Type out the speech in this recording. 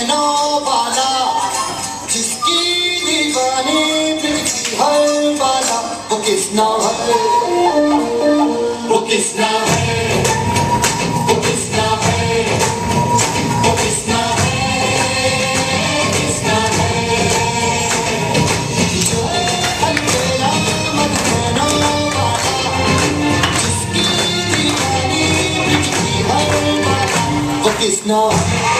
मदनैनो वाला जिसकी दीवानी मिलती हर वाला वो किसना है वो किसना है वो किसना है वो किसना है किसना है जो है अलबेला मदनैनो वाला जिसकी दीवानी मिलती हर वाला वो किसना है